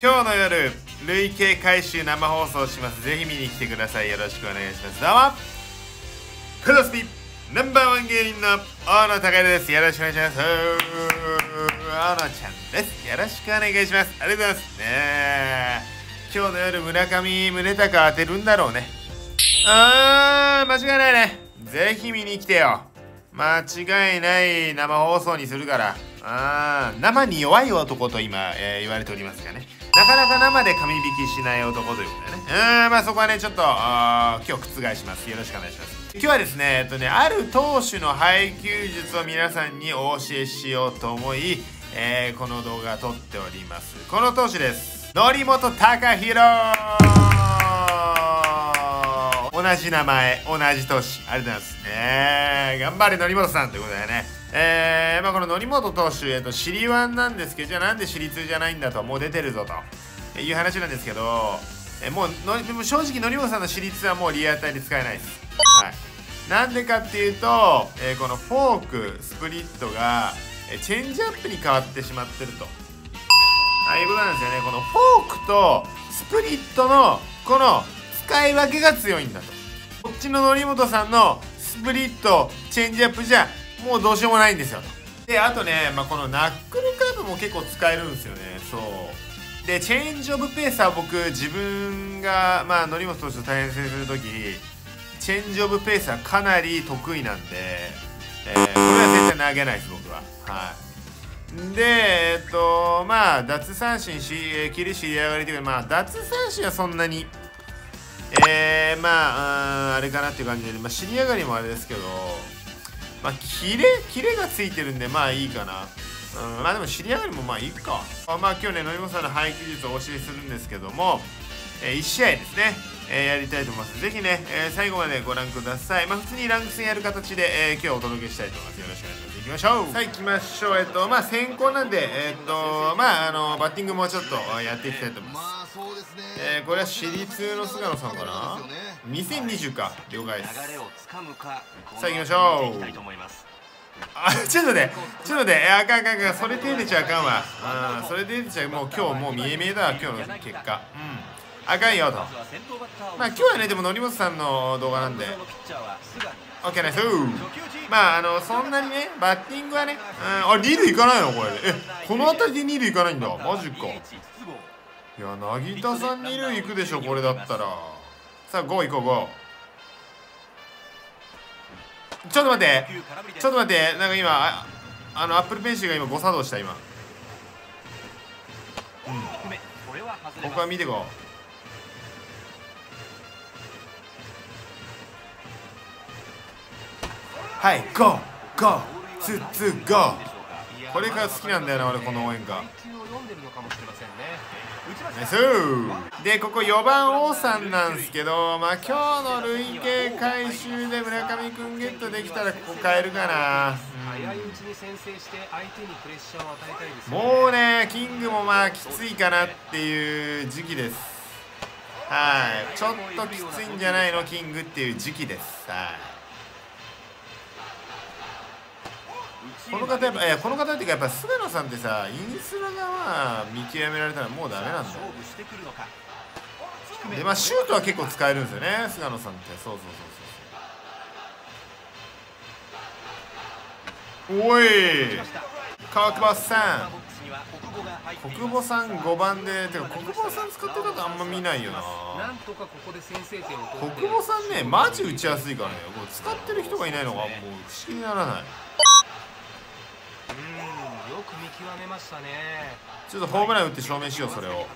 今日の夜累計回収生放送します。ぜひ見に来てください。よろしくお願いします。どうもクロスピナンバーワン芸人の大野隆です。よろしくお願いします。大野ちゃんです。よろしくお願いします。ありがとうございます。ね今日の夜村上宗隆当てるんだろうね。あー間違いないね。ぜひ見に来てよ。間違いない生放送にするから。あー生に弱い男と今、えー、言われておりますがね。なかなか生で紙引きしない男ということでね。うん、まあそこはね、ちょっと、今日覆します。よろしくお願いします。今日はですね、えっとね、ある投手の配球術を皆さんにお教えしようと思い、えー、この動画を撮っております。この投手です。則本隆弘同じ名前、同じ年。ありがとうございます。ね頑張れ、則本さんということでね。えー、まあ、この則本投手、えっと、尻ワンなんですけど、じゃあなんで私立じゃないんだと、もう出てるぞという話なんですけど、えもうの正直、則本さんの私立はもうリアタイで使えないです。はい。なんでかっていうと、えー、このフォーク、スプリットが、えチェンジアップに変わってしまってると。ああいうことなんですよね。このフォークとスプリットのこの使い分けが強いんだと。こっちの則本さんのスプリット、チェンジアップじゃもうどうしようもないんですよであとね、まあ、このナックルカーブも結構使えるんですよね。そう。でチェンジオブペースは僕自分がまあ則本投手と対戦する時チェンジオブペースはかなり得意なんで、えー、これは絶対投げないです僕は。はい。でえっとまあ脱三振し切り尻上がりというかまあ脱三振はそんなにえー、まああれかなっていう感じで、まあ、尻上がりもあれですけどまあ、キレ、キレがついてるんで、まあいいかな。うん、まあでも尻上がりもまあいいか。まあ、今日ね、のりもさんの配球術をお教えするんですけども、えー、1試合ですね、えー、やりたいと思います。ぜひね、えー、最後までご覧ください。まあ普通にランク戦やる形で、えー、今日お届けしたいと思います。よろしくお願いします。行きましょう。さあ行きましょう。えっと、まあ先行なんで、えっと、まああの、バッティングもちょっとやっていきたいと思います。まあそうですね。えー、これは私立の菅野さんかな？2020か。了解です。さあ行きましょう。あ ちょっとねちょっとねあかんあかんあかん。それ手出ちゃあかんわうんそれで出ちゃう。もう今日もう見え見えだわ今日の結果。うん。あかんよと。まあ今日はねでも則本さんの動画なんで。OK ナイス。まああのそんなにねバッティングはねうん。あ二塁行かないの？これえこの辺りで二塁行かないんだ。マジかいや凪田さん二塁行くでしょこれだったら。さあ5行こう5ちょっと待って。ちょっと待って。なんか今ああのアップルペンシルが今誤作動した今。うん。ここは見てこう。はいゴーゴー。ツーツーゴー。これが好きなんだよな俺この応援歌。ナイスでここ4番王さんなんですけどまあ今日の累計回収で村上君ゲットできたらここ変えるかな、うん、もうねキングもまあきついかなっていう時期です。はい。ちょっときついんじゃないのキングっていう時期です。はいこの方やっぱ、えこの方っていうかやっぱ菅野さんってさインスラが見極められたらもうダメなんだよでまあシュートは結構使えるんですよね菅野さんって。そうそうそうそうおい川久保さん。国母さん5番でてか国母さん使ってる方あんま見ないよな。国母さんねマジ打ちやすいからね。これ使ってる人がいないのがもう不思議にならない。よく見極めましたね。ちょっとホームラン打って証明しようそれを。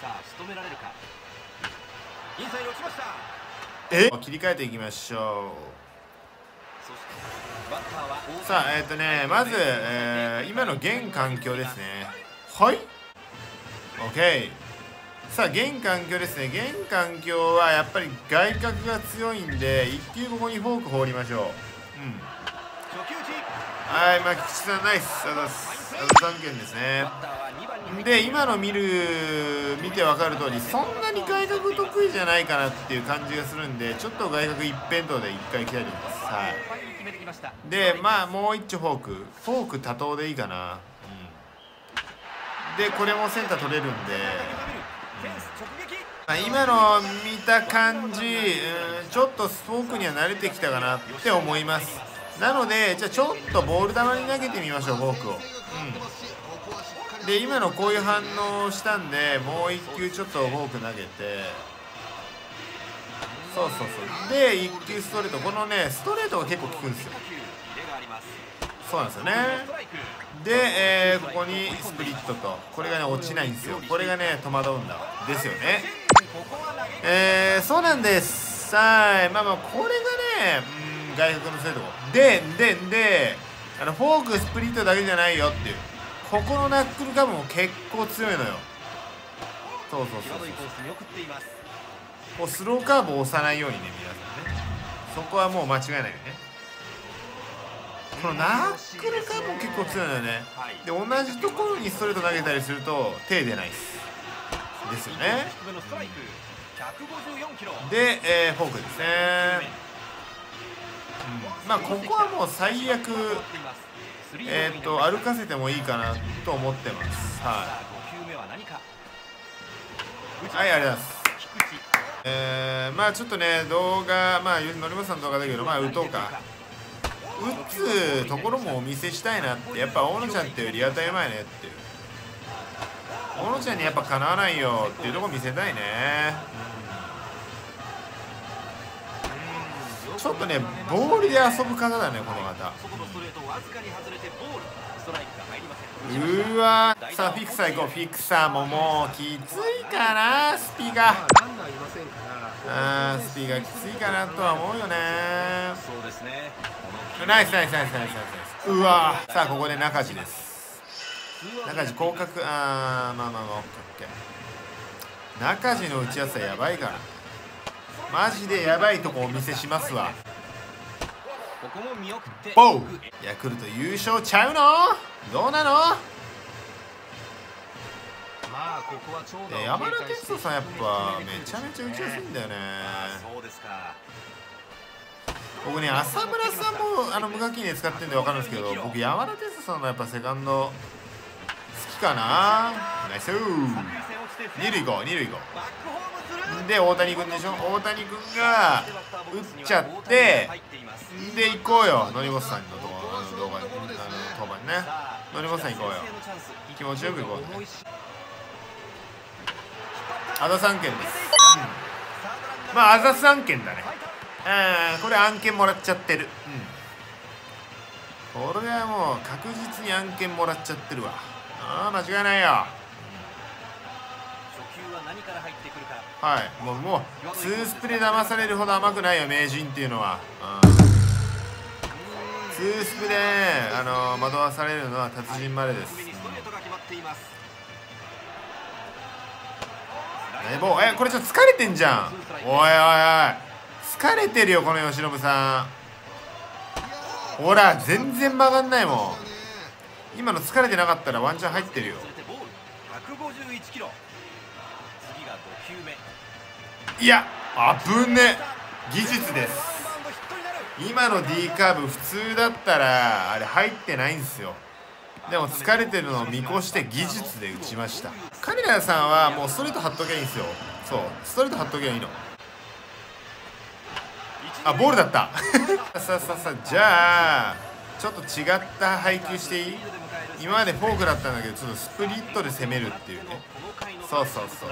さあ仕留められるか。インサイド落ちました。え？切り替えていきましょう。さあえっ、ー、とねまず、えー、今の現環境ですね。はい？OK さあ現環境ですね。現環境はやっぱり外角が強いんで1球ここにフォーク放りましょう。うんはいまあ吉さんナイス。ありがとうございます残件ですね。で今の見る見て分かる通りそんなに外角得意じゃないかなっていう感じがするんでちょっと外角一辺倒で1回来たいと思います。はい。でまあもう一丁フォーク。フォーク多投でいいかな、うん、でこれもセンター取れるんで、今の見た感じ、うん、ちょっとフォークには慣れてきたかなって思います。なのでじゃあちょっとボール球に投げてみましょうフォークを、うん、で今のこういう反応をしたんでもう1球ちょっとフォーク投げて。そうそうそう。で1球ストレート。このねストレートが結構効くんですよ。そうなんですよね。で、えーここにスプリットと。これがね落ちないんですよ。これがね戸惑うんだですよね。えー、そうなんです。はい。まあまあこれがねうん。外国のせいとこででであのフォークスプリットだけじゃないよっていう。ここのナックルカーブも結構強いのよ。そうそうそう際どいコース見送っています。こうスローカーブを押さないようにね皆さんね。そこはもう間違いないよね。このナックルカーブも結構強いのよね。はい。で同じところにストレート投げたりすると手出ないです。ですよね。低めのストライク。154キロで、えーフォークですね、うんまあここはもう最悪えーっと歩かせてもいいかなと思ってます。はい。はいありがとうございます。えー、まあちょっとね動画まあ則本さんの動画だけどまあ打とうか。打つところもお見せしたいなってやっぱ大野ちゃんってリアタイうまいねっていう。大野ちゃんにやっぱかなわないよっていうとこ見せたいね。ちょっとねボールで遊ぶ方だねこの方。外のストレーわールストライクが入りませんうわさあフィクサー行こう。フィクサーももうきついかなスピが。あースピがきついかなとは思うよね。そうですねナイスナイスナイスナイスナイス。うわさあここで中地です。中地広角あーまあまあまあオッケーオッケー。中地の打ちやすさやばいから。マジでやばいとこお見せしますわ。ボウ。ヤクルト優勝ちゃうの？どうなの？まあここは山田哲人さんやっぱめちゃめちゃ打ちやすいんだよね。そうですか僕ね浅村さんもあの無課金で使ってるんで分かるんですけど僕山田哲人さんのやっぱセカンド好きかな？ナイス。二塁行こう二塁行こうで大谷君でしょ？大谷君が打っちゃってで行こうよ。則本さんのとこあの動画にあの当番ね。則本さん行こうよ。気持ちよく行こうね。アダ三件です、うん、まあアダ三件だね。うんこれ案件もらっちゃってる。うん。これはもう確実に案件もらっちゃってるわ。ああ間違いないよ。は何から入ってくるか。はい。もうもうツースプで騙されるほど甘くないよ名人っていうのは、うん、ツースプでねあの惑わされるのは達人までです。低めにストレートが決まっていますえもうえこれちょっと疲れてんじゃん。おいおいおい。疲れてるよこの由伸さん。ほら全然曲がんないもん。今の疲れてなかったらワンチャン入ってるよ。いや危ね技術です。今の D カーブ普通だったらあれ入ってないんですよ。でも疲れてるのを見越して技術で打ちました。金谷さんはもうストレート張っときゃいいんですよ。そうストレート張っときゃいいの。あボールだった。さあさあさあじゃあちょっと違った配球していい？今までフォークだったんだけどちょっとスプリットで攻めるっていうね。そうそうそう。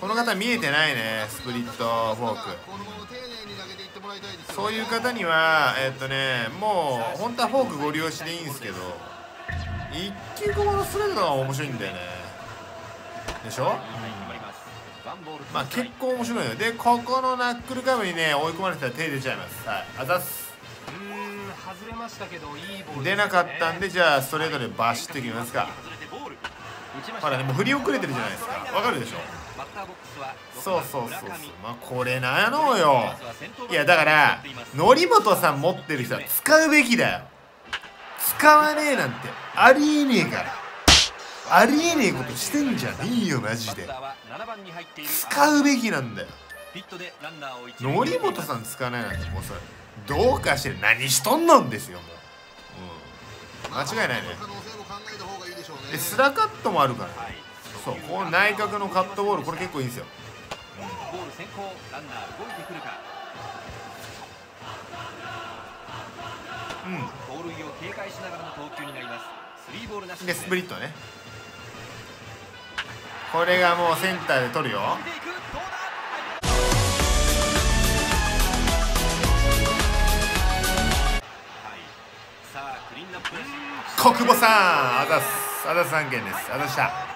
この方見えてないねスプリットフォーク。そういう方にはえっとねもう本当はフォークご利用しでいいんですけど一球ここのストレートが面白いんだよね。でしょ？まあ結構面白いよ。でここのナックルカーブにね追い込まれてたら手出ちゃいます。はいあざっす。うーん外れましたけどいいボール出なかったんでじゃあストレートでバシッといきますか。ほらねもう振り遅れてるじゃないですか。わかるでしょ？そうそうそうそう。まあこれなのよ。いやだから則本さん持ってる人は使うべきだよ。使わねえなんてありえねえから。ありえねえことしてんじゃねえよマジで。使うべきなんだよ。則本さん使わないなんてもうそれどうかしてる。何しとんのんですよもう、うん、間違いないね。でスラカットもあるから。はいそうこの内角のカットボールこれ結構いいんですよ。ボール先行ランナー動いてくるかう盗塁を警戒しながらの投球になりますスリーボールなしん。でスプリットね。これがもうセンターで取るよ。伸びていくどうだはいさんあざっす。あざっす案件です。あざっした